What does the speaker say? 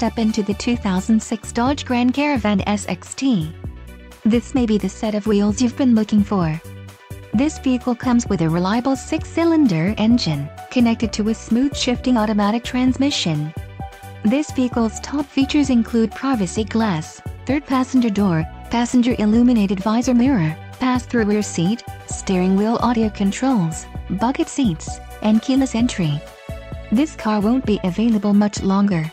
step into the 2006 Dodge Grand Caravan SXT. This may be the set of wheels you've been looking for. This vehicle comes with a reliable six-cylinder engine, connected to a smooth shifting automatic transmission. This vehicle's top features include privacy glass, third passenger door, passenger illuminated visor mirror, pass-through rear seat, steering wheel audio controls, bucket seats, and keyless entry. This car won't be available much longer.